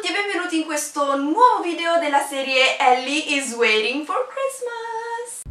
tutti e benvenuti in questo nuovo video della serie Ellie is waiting for Christmas!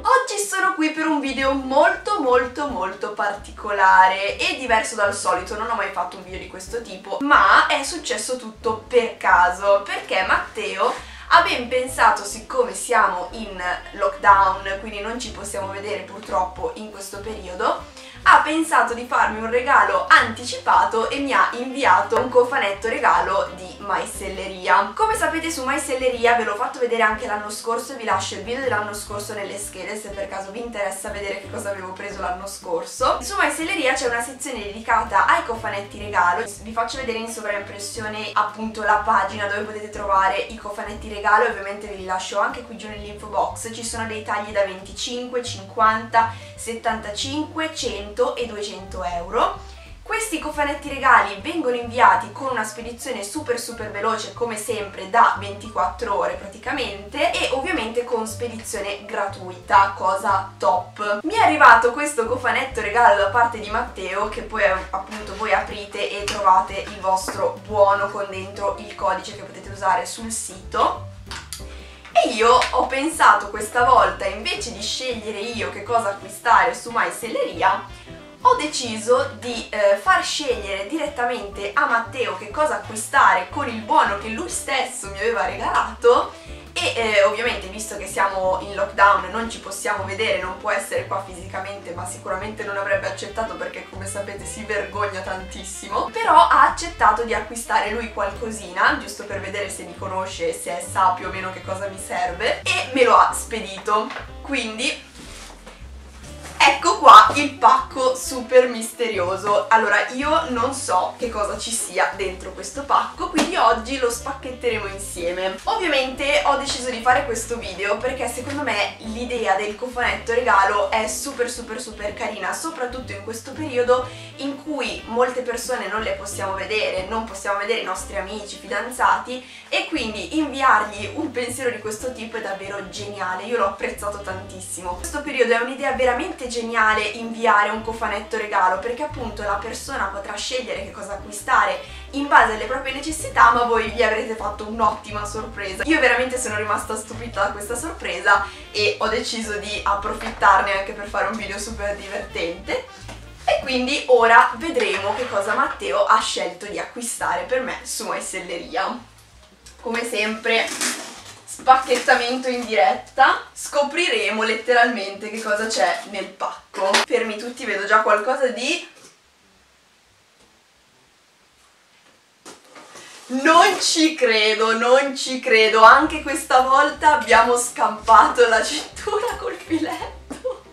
Oggi sono qui per un video molto molto molto particolare e diverso dal solito, non ho mai fatto un video di questo tipo, ma è successo tutto per caso, perché Matteo ha ben pensato, siccome siamo in lockdown, quindi non ci possiamo vedere purtroppo in questo periodo, ha pensato di farmi un regalo anticipato e mi ha inviato un cofanetto regalo di Maiselleria. Come sapete su Maiselleria ve l'ho fatto vedere anche l'anno scorso vi lascio il video dell'anno scorso nelle schede se per caso vi interessa vedere che cosa avevo preso l'anno scorso. Su Maiselleria c'è una sezione dedicata ai cofanetti regalo, vi faccio vedere in sovraimpressione appunto la pagina dove potete trovare i cofanetti regalo ovviamente ve li lascio anche qui giù nell'info box, ci sono dei tagli da 25, 50, 75, 100 100 e 200 euro. Questi cofanetti regali vengono inviati con una spedizione super super veloce come sempre da 24 ore praticamente e ovviamente con spedizione gratuita, cosa top. Mi è arrivato questo cofanetto regalo da parte di Matteo che poi appunto voi aprite e trovate il vostro buono con dentro il codice che potete usare sul sito io ho pensato questa volta invece di scegliere io che cosa acquistare su MySelleria ho deciso di eh, far scegliere direttamente a Matteo che cosa acquistare con il buono che lui stesso mi aveva regalato ovviamente visto che siamo in lockdown non ci possiamo vedere, non può essere qua fisicamente ma sicuramente non avrebbe accettato perché come sapete si vergogna tantissimo. Però ha accettato di acquistare lui qualcosina giusto per vedere se mi conosce se sa più o meno che cosa mi serve e me lo ha spedito. Quindi Ecco qua il pacco super misterioso. Allora, io non so che cosa ci sia dentro questo pacco, quindi oggi lo spacchetteremo insieme. Ovviamente ho deciso di fare questo video perché secondo me l'idea del cofanetto regalo è super super super carina, soprattutto in questo periodo in cui molte persone non le possiamo vedere, non possiamo vedere i nostri amici, fidanzati e quindi inviargli un pensiero di questo tipo è davvero geniale, io l'ho apprezzato tantissimo. Questo periodo è un'idea veramente geniale inviare un cofanetto regalo perché appunto la persona potrà scegliere che cosa acquistare in base alle proprie necessità ma voi gli avrete fatto un'ottima sorpresa. Io veramente sono rimasta stupita da questa sorpresa e ho deciso di approfittarne anche per fare un video super divertente e quindi ora vedremo che cosa Matteo ha scelto di acquistare per me su Maiselleria. Come sempre spacchettamento in diretta scopriremo letteralmente che cosa c'è nel pacco fermi tutti vedo già qualcosa di Non ci credo, non ci credo, anche questa volta abbiamo scampato la cintura col filetto.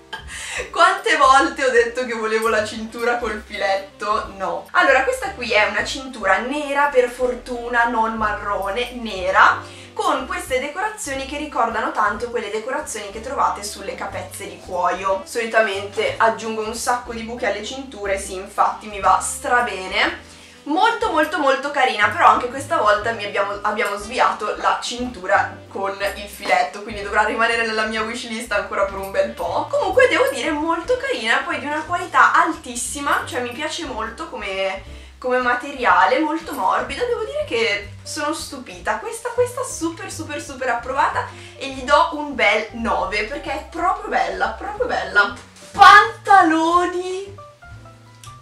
Quante volte ho detto che volevo la cintura col filetto? No. Allora, questa qui è una cintura nera, per fortuna, non marrone, nera, con queste decorazioni che ricordano tanto quelle decorazioni che trovate sulle capezze di cuoio. Solitamente aggiungo un sacco di buche alle cinture, sì infatti mi va strabene. Molto molto molto carina, però anche questa volta abbiamo, abbiamo sviato la cintura con il filetto, quindi dovrà rimanere nella mia wishlist ancora per un bel po'. Comunque devo dire molto carina, poi di una qualità altissima, cioè mi piace molto come come materiale, molto morbido, devo dire che sono stupita. Questa, questa super super super approvata e gli do un bel 9 perché è proprio bella, proprio bella. Pantaloni!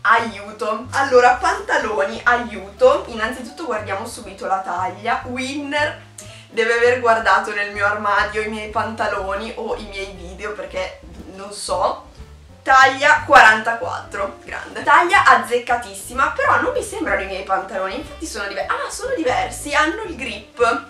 Aiuto. Allora pantaloni aiuto. Innanzitutto guardiamo subito la taglia. Winner deve aver guardato nel mio armadio i miei pantaloni o i miei video perché non so taglia 44, grande. Taglia azzeccatissima, però non mi sembrano i miei pantaloni, infatti sono diversi. Ah, sono diversi, hanno il grip.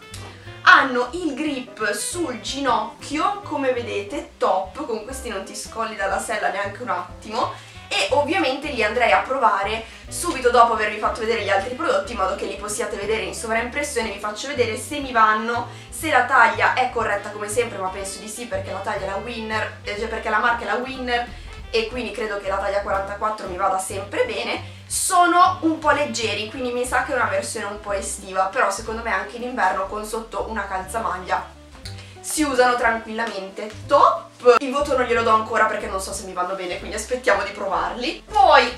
Hanno il grip sul ginocchio, come vedete, top, con questi non ti scolli dalla sella neanche un attimo e ovviamente li andrei a provare subito dopo avervi fatto vedere gli altri prodotti in modo che li possiate vedere in sovraimpressione vi faccio vedere se mi vanno se la taglia è corretta come sempre ma penso di sì perché la taglia è la winner eh, cioè perché la marca è la winner e quindi credo che la taglia 44 mi vada sempre bene sono un po' leggeri quindi mi sa che è una versione un po' estiva però secondo me anche in inverno con sotto una calzamaglia si usano tranquillamente. Top! Il voto non glielo do ancora perché non so se mi vanno bene, quindi aspettiamo di provarli. Poi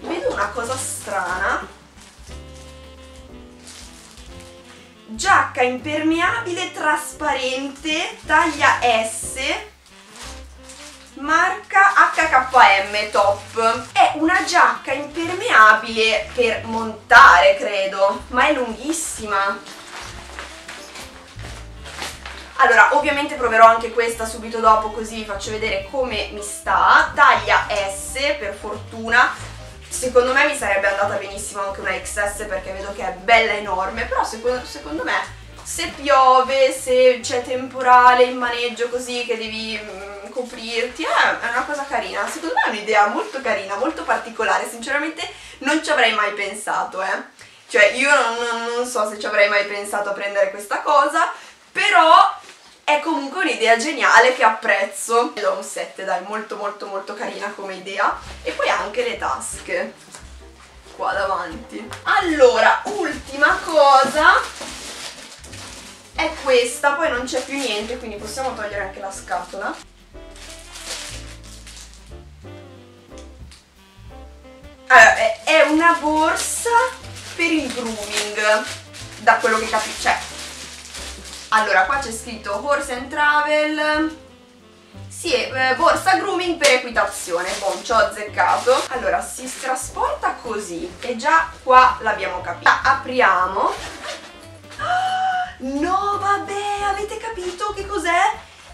vedo una cosa strana. Giacca impermeabile trasparente, taglia S marca HKM Top. È una giacca impermeabile per montare credo ma è lunghissima. Allora ovviamente proverò anche questa subito dopo così vi faccio vedere come mi sta. Taglia S per fortuna secondo me mi sarebbe andata benissimo anche una XS perché vedo che è bella enorme però secondo, secondo me se piove, se c'è temporale in maneggio così che devi mm, coprirti, eh, è una cosa carina. Secondo me è un'idea molto carina, molto particolare. Sinceramente non ci avrei mai pensato, eh. Cioè io non, non so se ci avrei mai pensato a prendere questa cosa, però è comunque un'idea geniale che apprezzo. Le do un 7, dai, molto molto molto carina come idea. E poi anche le tasche qua davanti. Allora, ultima cosa è questa, poi non c'è più niente, quindi possiamo togliere anche la scatola. Allora, è una borsa per il grooming, da quello che capisco, cioè, allora qua c'è scritto Horse and Travel, sì, eh, borsa grooming per equitazione, bon, ci ho azzeccato. Allora, si trasporta così, e già qua l'abbiamo capito. Apriamo. No, vabbè, avete capito che cos'è?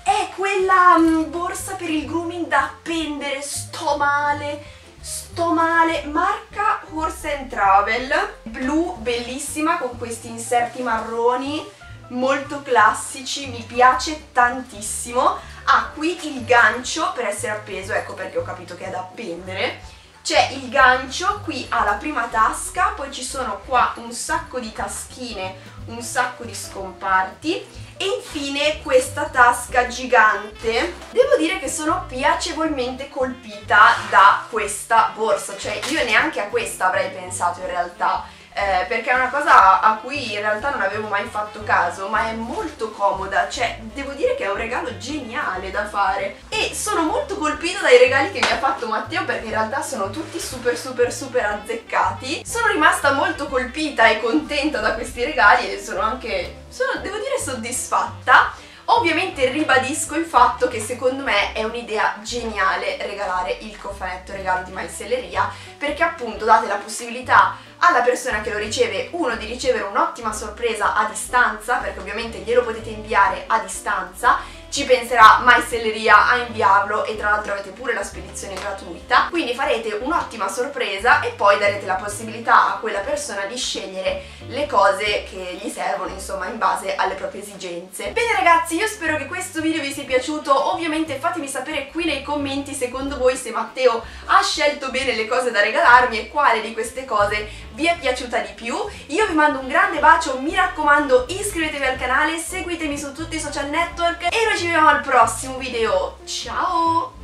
È quella um, borsa per il grooming da appendere, sto male, sto male. Marca Horse and Travel, blu, bellissima, con questi inserti marroni, molto classici, mi piace tantissimo. Ha qui il gancio per essere appeso, ecco perché ho capito che è da appendere c'è il gancio, qui ha la prima tasca, poi ci sono qua un sacco di taschine, un sacco di scomparti e infine questa tasca gigante. Devo dire che sono piacevolmente colpita da questa borsa, cioè io neanche a questa avrei pensato in realtà eh, perché è una cosa a cui in realtà non avevo mai fatto caso, ma è molto comoda, cioè devo dire che è un regalo geniale da fare e sono molto colpita dai regali che mi ha fatto Matteo perché in realtà sono tutti super super super azzeccati. Sono rimasta molto colpita e contenta da questi regali e sono anche, sono, devo dire, soddisfatta. Ovviamente ribadisco il fatto che secondo me è un'idea geniale regalare il cofanetto regalo di Maiselleria perché appunto date la possibilità alla persona che lo riceve, uno, di ricevere un'ottima sorpresa a distanza, perché ovviamente glielo potete inviare a distanza, ci penserà Maistelleria a inviarlo e tra l'altro avete pure la spedizione gratuita. Quindi farete un'ottima sorpresa e poi darete la possibilità a quella persona di scegliere le cose che gli servono insomma in base alle proprie esigenze. Bene ragazzi io spero che questo video vi sia piaciuto. Ovviamente fatemi sapere qui nei commenti secondo voi se Matteo ha scelto bene le cose da regalarmi e quale di queste cose vi è piaciuta di più io vi mando un grande bacio mi raccomando iscrivetevi al canale seguitemi su tutti i social network e noi ci vediamo al prossimo video. Ciao!